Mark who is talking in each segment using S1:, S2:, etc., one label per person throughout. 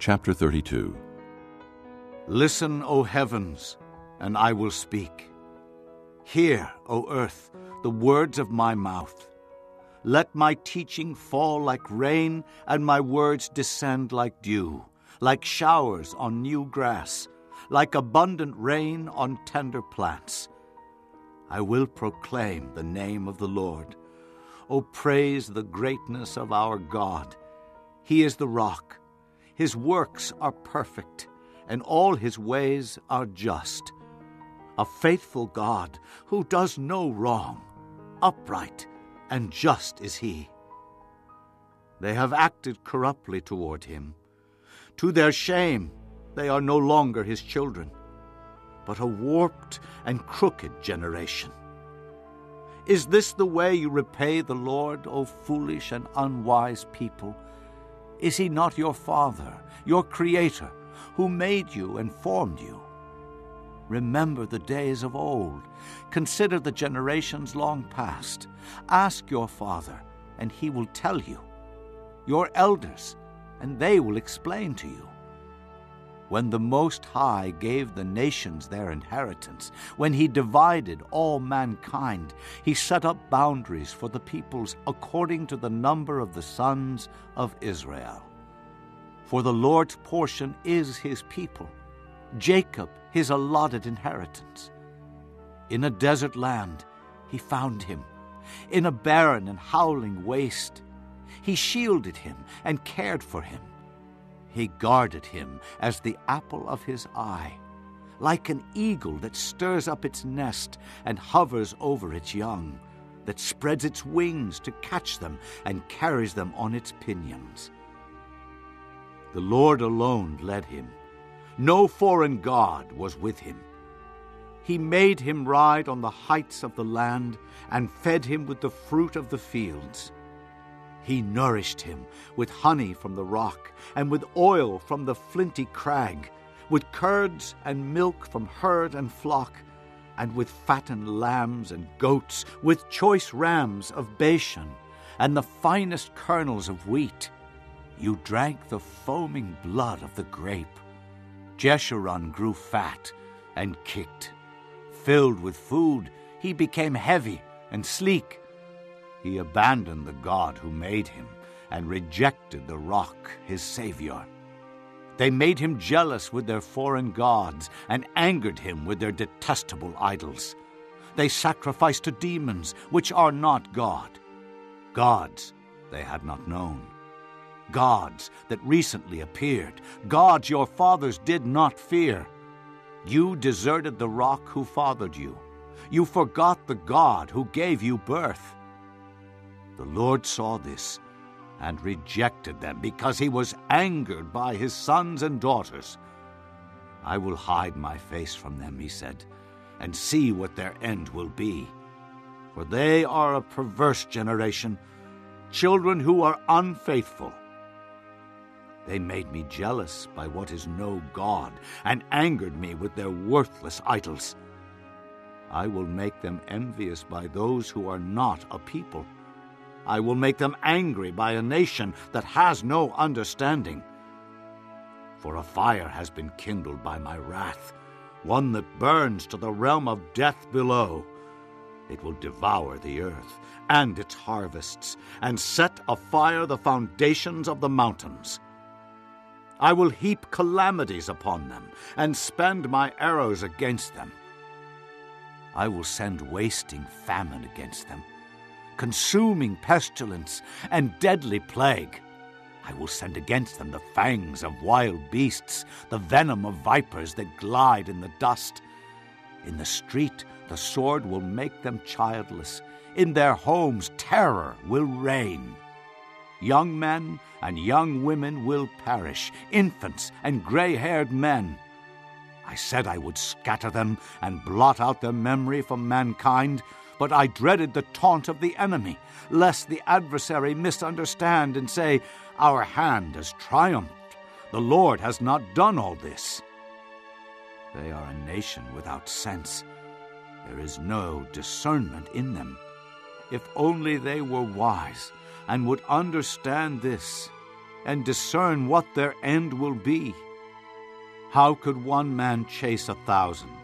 S1: Chapter 32
S2: Listen, O heavens, and I will speak. Hear, O earth, the words of my mouth. Let my teaching fall like rain, and my words descend like dew, like showers on new grass, like abundant rain on tender plants. I will proclaim the name of the Lord. O praise the greatness of our God. He is the rock. His works are perfect, and all his ways are just. A faithful God who does no wrong, upright and just is he. They have acted corruptly toward him. To their shame, they are no longer his children, but a warped and crooked generation. Is this the way you repay the Lord, O foolish and unwise people? Is he not your Father, your Creator, who made you and formed you? Remember the days of old. Consider the generations long past. Ask your father, and he will tell you. Your elders, and they will explain to you. When the Most High gave the nations their inheritance, when he divided all mankind, he set up boundaries for the peoples according to the number of the sons of Israel. For the Lord's portion is his people Jacob his allotted inheritance. In a desert land he found him, in a barren and howling waste. He shielded him and cared for him. He guarded him as the apple of his eye, like an eagle that stirs up its nest and hovers over its young, that spreads its wings to catch them and carries them on its pinions. The Lord alone led him no foreign god was with him. He made him ride on the heights of the land and fed him with the fruit of the fields. He nourished him with honey from the rock and with oil from the flinty crag, with curds and milk from herd and flock, and with fattened lambs and goats, with choice rams of Bashan, and the finest kernels of wheat. You drank the foaming blood of the grape. Jeshurun grew fat and kicked. Filled with food, he became heavy and sleek. He abandoned the God who made him and rejected the rock, his Savior. They made him jealous with their foreign gods and angered him with their detestable idols. They sacrificed to demons, which are not God. Gods they had not known gods that recently appeared, gods your fathers did not fear. You deserted the rock who fathered you. You forgot the God who gave you birth. The Lord saw this and rejected them because he was angered by his sons and daughters. I will hide my face from them, he said, and see what their end will be. For they are a perverse generation, children who are unfaithful. They made me jealous by what is no God, and angered me with their worthless idols. I will make them envious by those who are not a people. I will make them angry by a nation that has no understanding. For a fire has been kindled by my wrath, one that burns to the realm of death below. It will devour the earth and its harvests, and set afire the foundations of the mountains. I will heap calamities upon them, and spend my arrows against them. I will send wasting famine against them, consuming pestilence and deadly plague. I will send against them the fangs of wild beasts, the venom of vipers that glide in the dust. In the street, the sword will make them childless. In their homes, terror will reign. Young men and young women will perish, infants and gray haired men. I said I would scatter them and blot out their memory from mankind, but I dreaded the taunt of the enemy, lest the adversary misunderstand and say, Our hand has triumphed. The Lord has not done all this. They are a nation without sense. There is no discernment in them. If only they were wise and would understand this and discern what their end will be. How could one man chase a thousand,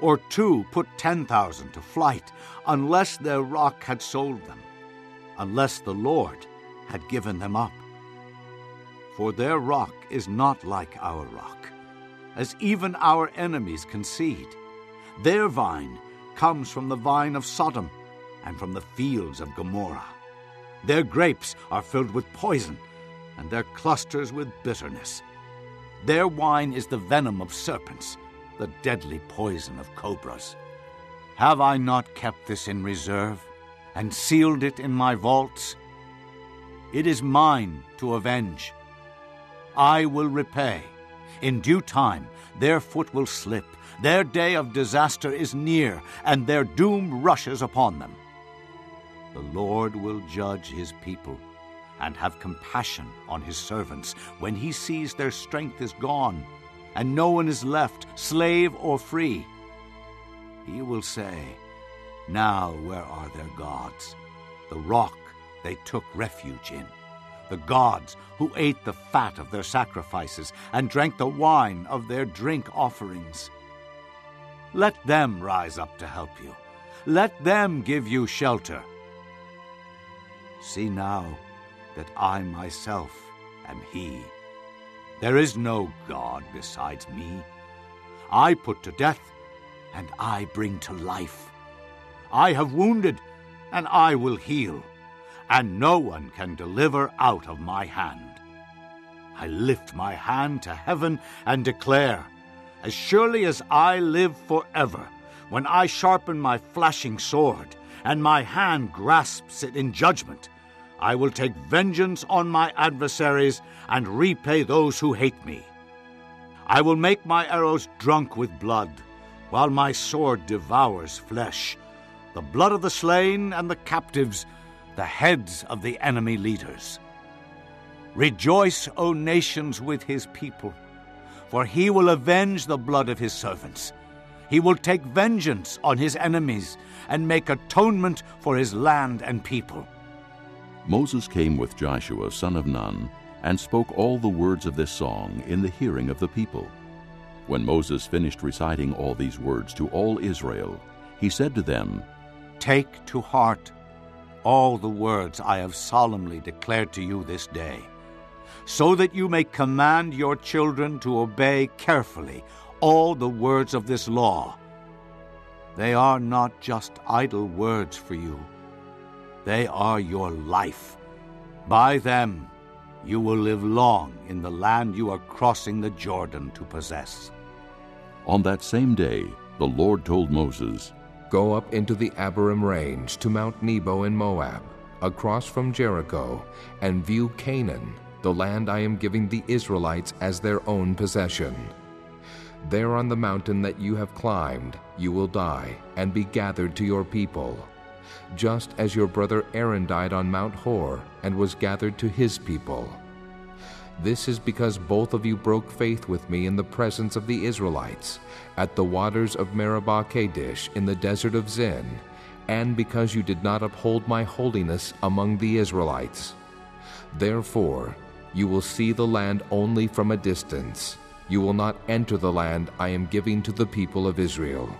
S2: or two put ten thousand to flight, unless their rock had sold them, unless the Lord had given them up? For their rock is not like our rock, as even our enemies concede. Their vine comes from the vine of Sodom and from the fields of Gomorrah. Their grapes are filled with poison, and their clusters with bitterness. Their wine is the venom of serpents, the deadly poison of cobras. Have I not kept this in reserve, and sealed it in my vaults? It is mine to avenge. I will repay. In due time, their foot will slip. Their day of disaster is near, and their doom rushes upon them. The Lord will judge his people and have compassion on his servants when he sees their strength is gone and no one is left, slave or free. He will say, Now where are their gods? The rock they took refuge in. The gods who ate the fat of their sacrifices and drank the wine of their drink offerings. Let them rise up to help you. Let them give you shelter. See now that I myself am He. There is no God besides me. I put to death, and I bring to life. I have wounded, and I will heal, and no one can deliver out of my hand. I lift my hand to heaven and declare, as surely as I live forever, when I sharpen my flashing sword, and my hand grasps it in judgment, I will take vengeance on my adversaries and repay those who hate me. I will make my arrows drunk with blood, while my sword devours flesh, the blood of the slain and the captives, the heads of the enemy leaders. Rejoice, O nations, with his people, for he will avenge the blood of his servants. He will take vengeance on his enemies and make atonement for his land and people.
S1: Moses came with Joshua son of Nun and spoke all the words of this song in the hearing of the people. When Moses finished reciting all these words to all Israel, he said to them,
S2: Take to heart all the words I have solemnly declared to you this day, so that you may command your children to obey carefully all the words of this law. They are not just idle words for you they are your life. By them you will live long in the land you are crossing the Jordan to possess.
S1: On that same day, the Lord told Moses,
S3: Go up into the Abarim range to Mount Nebo in Moab, across from Jericho, and view Canaan, the land I am giving the Israelites as their own possession. There on the mountain that you have climbed, you will die and be gathered to your people just as your brother Aaron died on Mount Hor and was gathered to his people. This is because both of you broke faith with me in the presence of the Israelites, at the waters of Meribah Kadesh in the desert of Zin, and because you did not uphold my holiness among the Israelites. Therefore, you will see the land only from a distance. You will not enter the land I am giving to the people of Israel.